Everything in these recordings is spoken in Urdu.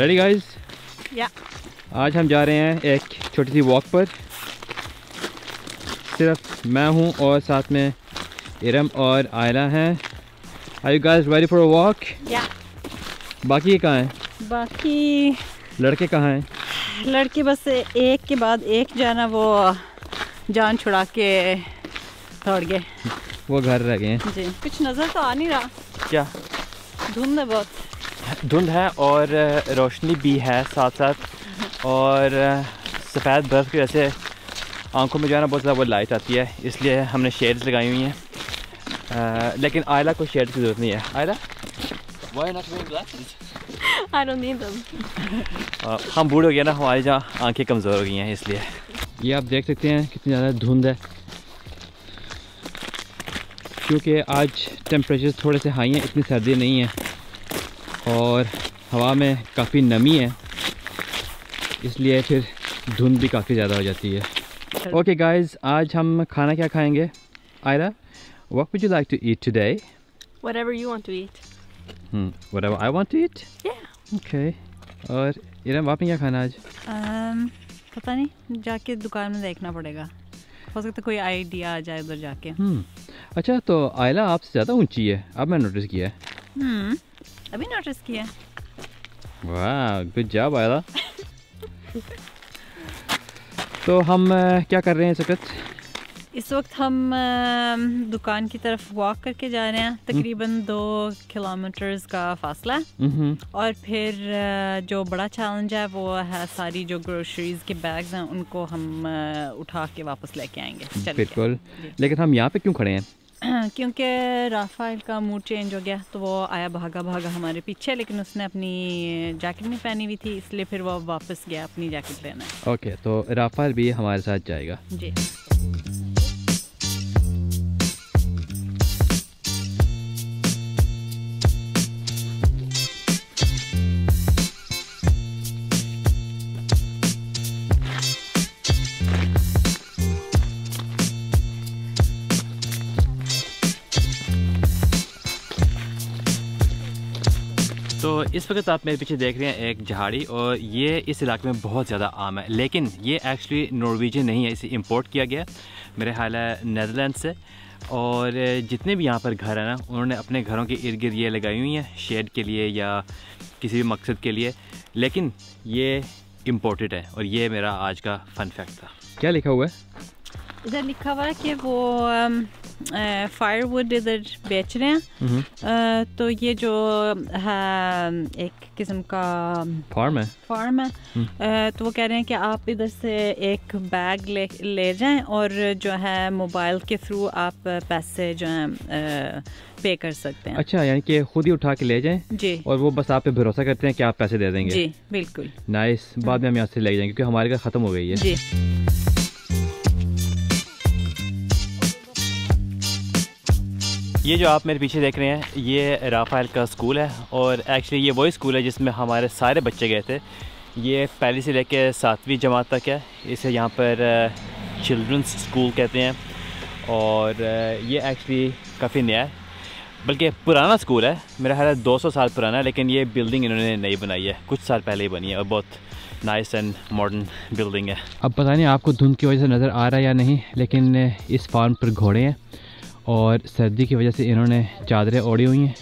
ریڈی گائز یا آج ہم جا رہے ہیں ایک چھوٹی سی واک پر۔ صرف میں ہوں اور ساتھ میں ارم اور آئلہ ہیں۔ Are you guys ready for a walk یا باقی کہاں ہیں؟ باقی لڑکے کہاں ہیں؟ لڑکے بس ایک کے بعد ایک جو ہے نا وہ جان چھڑا کے دوڑ گئے۔ وہ گھر رہ گئے ہیں۔ جی۔ کچھ نظر تو آ نہیں رہا۔ کیا؟ دھند ہے بہت۔ دھند ہے اور روشنی بھی ہے ساتھ ساتھ۔ اور سفید برف کی وجہ سے آنکھوں میں جو ہے نا بہت زیادہ وہ لائٹ آتی ہے اس لیے ہم نے شیڈز لگائی ہوئی ہیں۔ لیکن آئلہ کو شیڈ کی ضرورت نہیں ہے۔ آئلہ. ہم بوڑھے ہو گئے نا ہماری جہاں آنکھیں کمزور ہو گئی ہیں اس لیے۔ یہ آپ دیکھ سکتے ہیں کتنی زیادہ دھند ہے۔ کیونکہ آج ٹیمپریچر تھوڑے سے ہائی ہیں اتنی سردی نہیں ہے۔ اور ہوا میں کافی نمی ہے اس لیے پھر دھند بھی کافی زیادہ ہو جاتی ہے۔ اوکے گائز آج ہم کھانا کیا کھائیں گے؟ Aira what would you like to eat today Whatever you want to eat. Whatever I want to eat Yeah. Okay اور ارم آپ نے کیا کھانا آج؟ Um, پتہ نہیں جا کے دکان میں دیکھنا پڑے گا۔ ہو سکتا ہے کوئی آئیڈیا آ جائے ادھر جا کے ہوں اچھا تو آئلہ آپ سے زیادہ اونچی ہے اب میں نوٹس کیا ہے؟ ہوں ابھی نوٹس کیا واہ گڈ جاب آئلہ تو ہم کیا کر رہے ہیں اس وقت اس وقت ہم دکان کی طرف واک کر کے جا رہے ہیں تقریباً دو کلو میٹرز کا فاصلہ اور پھر جو بڑا چیلنج ہے وہ ہے ساری جو گروسریز کے بیگز ہیں ان کو ہم اٹھا کے واپس لے کے آئیں گے. بالکل. لیکن ہم یہاں پہ کیوں کھڑے ہیں کیونکہ رافائل کا موڈ چینج ہو گیا تو وہ آیا بھاگا بھاگا ہمارے پیچھے لیکن اس نے اپنی جیکٹ نہیں پہنی ہوئی تھی اس لیے پھر وہ واپس گیا اپنی جیکٹ لینا اوکے تو رافال بھی ہمارے ساتھ جائے گا۔ جی۔ اس وقت آپ میرے پیچھے دیکھ رہے ہیں ایک جہاڑی اور یہ اس علاقے میں بہت زیادہ عام ہے، لیکن یہ ایکچولی نارویجن نہیں ہے، اسے امپورٹ کیا گیا۔ میرے خیال ہے نیدرلینڈ سے۔ اور جتنے بھی یہاں پر گھر ہیں نا، انہوں نے اپنے گھروں کے ارد گرد یہ لگائی ہوئی ہیں، شیڈ کے لیے یا کسی بھی مقصد کے لیے۔ لیکن یہ امپورٹڈ ہے اور یہ میرا آج کا فن فیکٹ تھا۔ کیا لکھا ہوا ہے؟ ادھر لکھا ہوا ہے کہ وہ فائر ووڈ ادھر بیچ رہے ہیں تو یہ جو ہے ایک قسم کا فارم ہے فارم ہے تو وہ کہہ رہے ہیں کہ آپ ادھر سے ایک بیگ لے لے جائیں اور جو ہے موبائل کے تھرو آپ پیسے جو ہیں پے کر سکتے ہیں اچھا یعنی کہ خود ہی اٹھا کے لے جائیں جی اور وہ بس آپ پہ بھروسہ کرتے ہیں کہ آپ پیسے دے دیں گے جی بالکل نائس بعد میں ہم یہاں سے لے جائیں گے کیونکہ ہمارے گھر ختم ہو گئی ہے جی یہ جو آپ میرے پیچھے دیکھ رہے ہیں، یہ رافائل کا اسکول ہے اور ایکچولی یہ وہی اسکول ہے جس میں ہمارے سارے بچے گئے تھے۔ یہ پہلی سے لے کے ساتویں جماعت تک ہے۔ اسے یہاں پر چلڈرنس اسکول کہتے ہیں۔ اور یہ ایکچولی کافی نیا ہے۔ بلکہ پرانا اسکول ہے۔ میرا خیال ہے دو سو سال پرانا ہے، لیکن یہ بلڈنگ انہوں نے نئی بنائی ہے۔ کچھ سال پہلے ہی بنی ہے اور بہت نائس اینڈ ماڈرن بلڈنگ ہے۔ اب پتہ نہیں آپ کو دھند کی وجہ سے نظر آ رہا ہے یا نہیں، لیکن اس فارم پر گھوڑے ہیں۔ اور سردی کی وجہ سے انہوں نے چادریں اوڑی ہوئی ہیں۔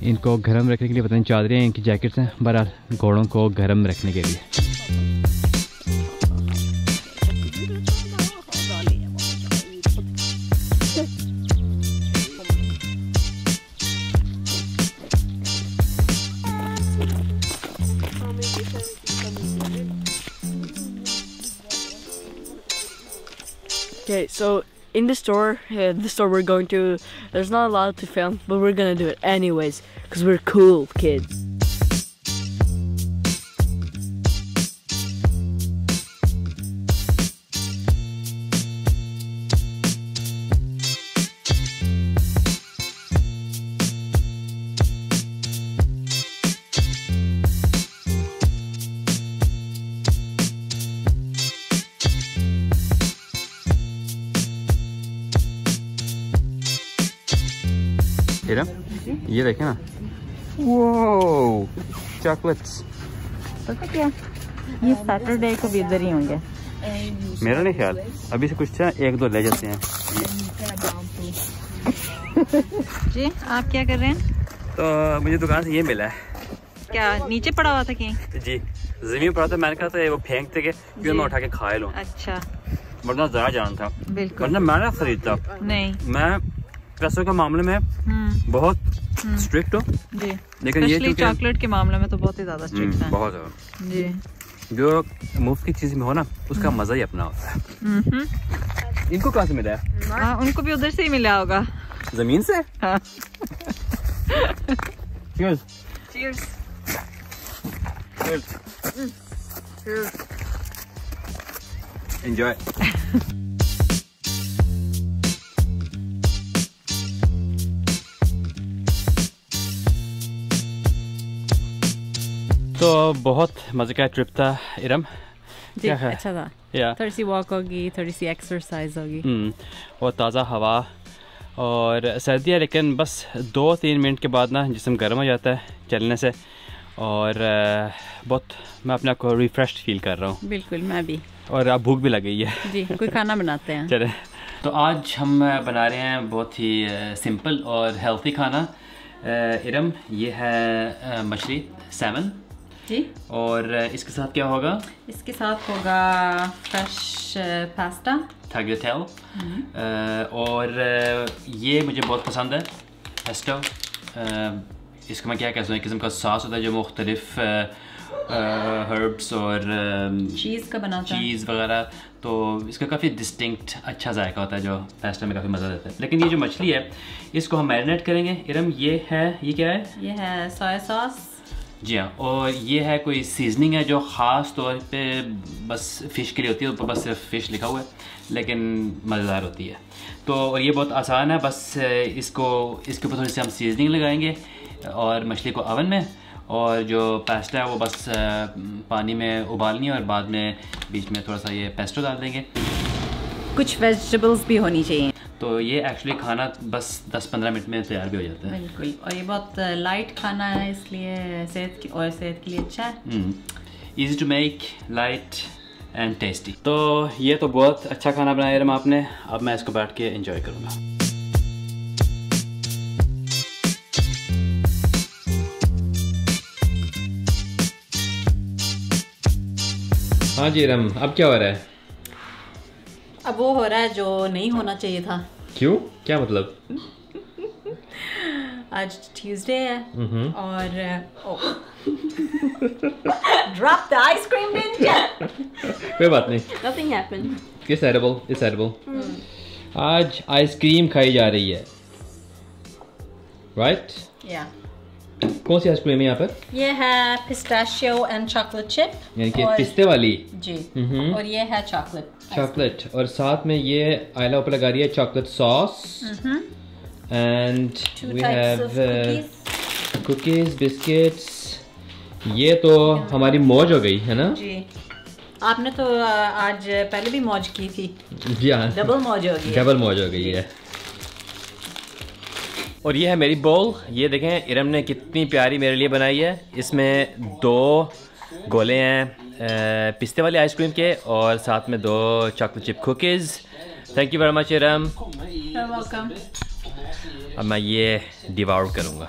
ان کو گرم رکھنے کے لیے پتہ نہیں چادریں ہیں ان کی جیکٹس ہیں۔ بہرحال گھوڑوں کو گرم رکھنے کے لیے۔ Okay, so in the store, uh, the store we're going to, there's not allowed to film, but we're gonna do it anyways, because we're cool kids. یہ دیکھیں نا۔ وہ چاکلیٹس پتا کیا یہ سیٹرڈے کو بھی ادھر ہی ہوں گے۔ میرا نہیں خیال۔ ابھی سے کچھ ایک دو لے جاتے ہیں۔ جی آپ کیا کر رہے ہیں؟ تو مجھے دکان سے یہ ملا ہے۔ کیا نیچے پڑا ہوا تھا کہیں؟ جی زمین پر آتا میں نے کہا تھا وہ پھینکتے کہ کیوں میں اٹھا کے کھا لوں۔ اچھا۔ ورنہ ضائع جان تھا۔ بالکل۔ ورنہ میں نہ خریدتا نہیں۔ میں پیسوں کے معاملے میں بہت اسٹرکٹ ہوں جی. لیکن یہ چونکہ چاکلیٹ کے معاملے میں تو بہت ہی زیادہ اسٹرکٹ ہم، ہے بہت زیادہ۔ جی۔ جو مفت کی چیز میں ہو نا اس کا مزہ ہی اپنا ہوتا ہے۔ ان کو کہاں سے ملا ہے؟ ہاں ان کو بھی ادھر سے ہی ملا ہوگا۔ زمین سے؟ ہاں۔ Cheers. Cheers. Cheers. تو بہت مزے کا ٹرپ تھا ارم۔ جی اچھا تھا۔ یا۔ تھوڑی سی واک ہوگی تھوڑی سی ایکسرسائز ہوگی۔ اور تازہ ہوا۔ اور سردی ہے لیکن بس دو تین منٹ کے بعد نا جسم گرم ہو جاتا ہے چلنے سے۔ اور بہت میں اپنے آپ کو ریفریش فیل کر رہا ہوں۔ بالکل میں بھی۔ اور اب بھوک بھی لگ گئی ہے۔ جی کوئی کھانا بناتے ہیں؟ چلے تو آج ہم بنا رہے ہیں بہت ہی سمپل اور ہیلتھی کھانا۔ ارم یہ ہے مچھلی سیمن۔ جی اور اس کے ساتھ کیا ہوگا؟ اس کے ساتھ ہوگا فریش پاستا تھاگیوتھیل اور یہ مجھے بہت پسند ہے پیسٹو اس کو میں کیا کہتا ہوں؟ ایک قسم کا ساس ہوتا ہے جو مختلف ہربس اور چیز کا بناتا ہے۔ چیز وغیرہ۔ تو اس کا کافی ڈسٹنکٹ اچھا ذائقہ ہوتا ہے جو پیسٹا میں کافی مزہ دیتا ہے۔ لیکن یہ جو مچھلی ہے اس کو ہم میرینیٹ کریں گے۔ ارم یہ ہے یہ کیا ہے؟ یہ ہے سویا ساس جی ہاں اور یہ ہے کوئی سیزننگ ہے جو خاص طور پہ بس فش کے لیے ہوتی ہے، اوپر بس صرف فش لکھا ہوا ہے، لیکن مزیدار ہوتی ہے۔ تو اور یہ بہت آسان ہے، بس اس کو، اس کے اوپر تھوڑی سی ہم سیزننگ لگائیں گے اور مچھلی کو اوون میں، اور جو پیسٹا ہے وہ بس پانی میں ابالنی ہے اور بعد میں بیچ میں تھوڑا سا یہ پیسٹو ڈال دیں گے۔ کچھ ویجیٹیبلس بھی ہونی چاہیے۔ تو یہ ایکچولی کھانا بس دس پندرہ منٹ میں تیار بھی ہو جاتا ہے۔ بالکل۔ اور یہ بہت لائٹ کھانا ہے اس لیے صحت کی اور صحت کے لیے اچھا ہے۔ Easy to make light and tasty تو یہ تو بہت اچھا کھانا بنایا رہا آپ نے۔ اب میں اس کو بیٹھ کے انجوائے کروں گا۔ ہاں جی رم اب کیا ہو رہا ہے؟ اب وہ ہو رہا ہے جو نہیں ہونا چاہیے تھا۔ کیوں؟ کیا مطلب؟ آج ٹیوزڈے ہے۔ اور ڈراپ دا آئس کریم کوئی بات نہیں۔ Nothing happened. کس ایڈیبل اس ایڈیبل آج آئس کریم کھائی جا رہی ہے۔ رائٹ یا کون سی آئس کریم ہے یہاں پر؟ یہ ہے پسٹاشیو اینڈ چاکلیٹ چپ یعنی کہ پستے والی۔ جی اور یہ ہے چاکلیٹ۔ چاکلیٹ۔ اور ساتھ میں یہ آئلہ اوپر لگا رہی ہے chocolate sauce. And we have cookies biscuits یہ تو ہماری موج ہو گئی ہے نا؟ جی۔ آپ نے تو آج پہلے بھی موج کی تھی۔ جی ہاں۔ ڈبل موج ہوگی ڈبل موج ہو گئی ہے۔ اور یہ ہے میری بول۔ یہ دیکھیں ارم نے کتنی پیاری میرے لیے بنائی ہے۔ اس میں دو گولے ہیں پستے والی آئس کریم کے اور ساتھ میں دو chocolate chip cookies. Thank you very much Iram. اب میں یہ ڈیواؤ کروں گا۔